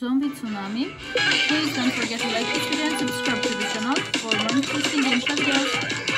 Zombie Tsunami. Please don't forget to like this video and subscribe to the channel for more interesting this.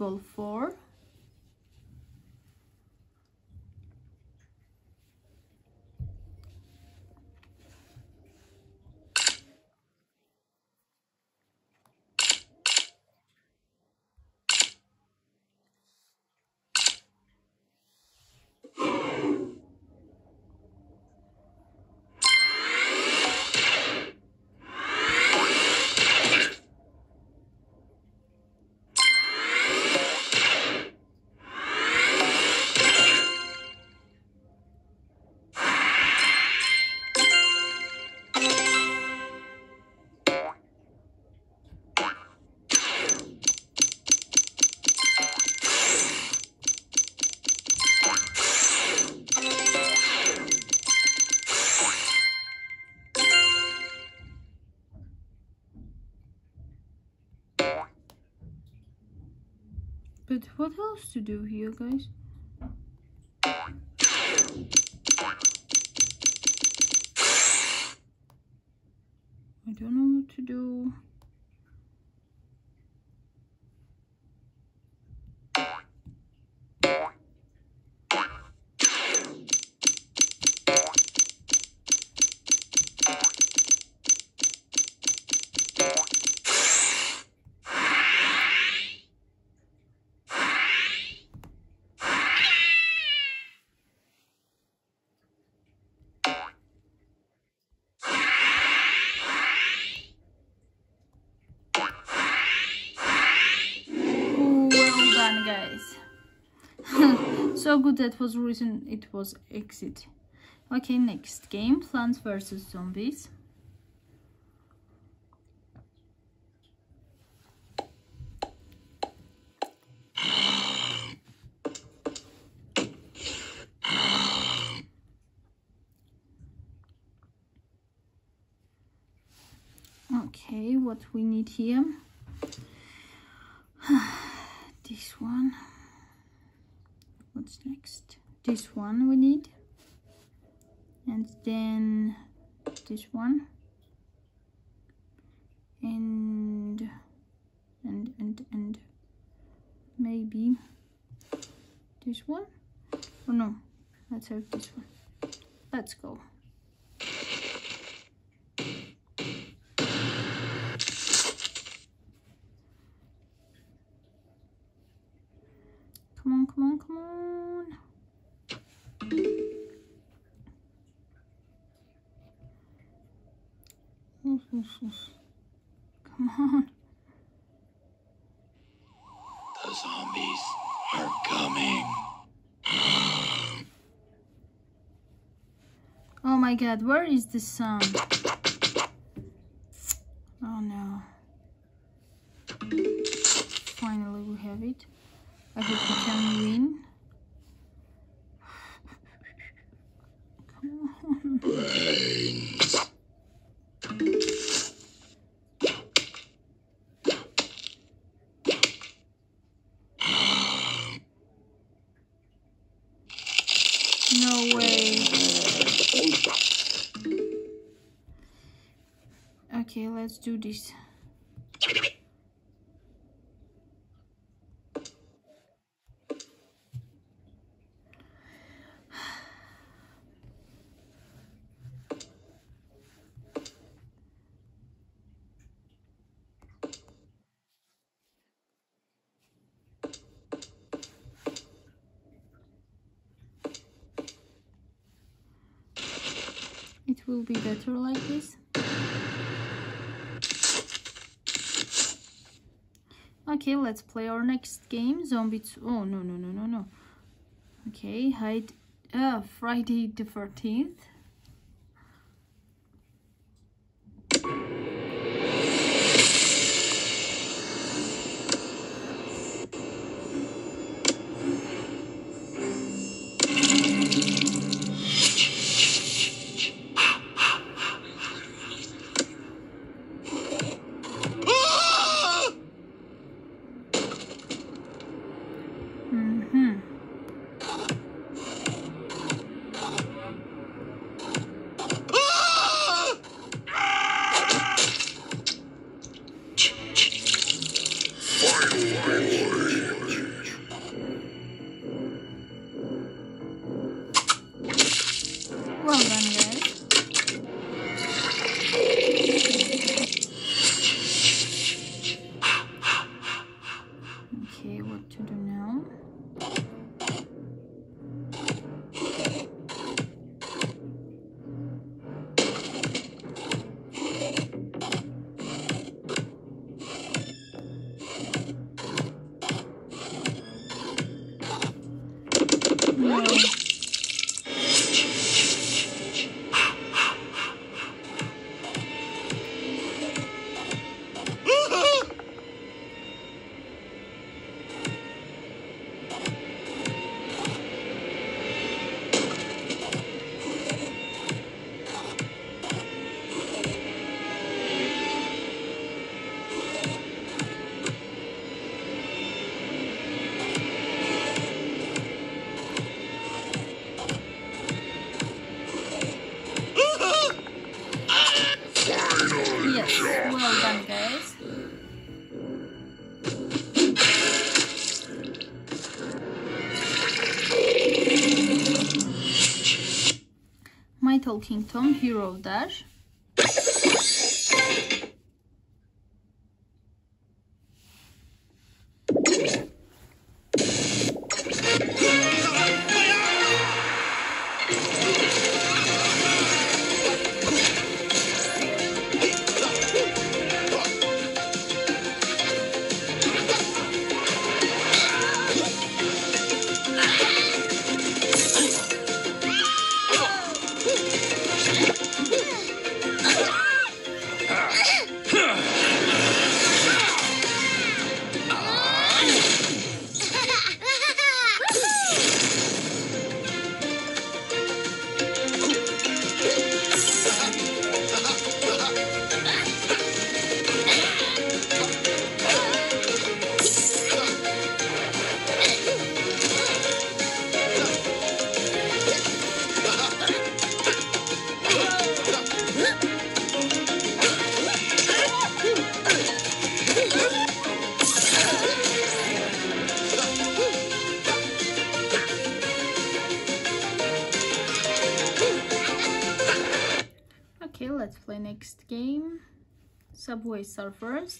Ball 4. What else to do here, guys? I don't know what to do. So good that was the reason it was exit. Okay, next game, Plants vs Zombies. Okay, what we need here this one what's next? This one we need. And then this one. And and and and maybe this one? Oh no. Let's have this one. Let's go Come on. The zombies are coming. Oh my god, where is the sun? Oh no. Finally we have it. I hope we can win. No way. Okay, let's do this. Will be better like this. Okay, let's play our next game. Zombie 2. Oh, no, no, no, no, no. Okay, hide. Uh, Friday the 13th. To do now? Tom Hero Dash. Okay, let's play next game. Subway Surfers.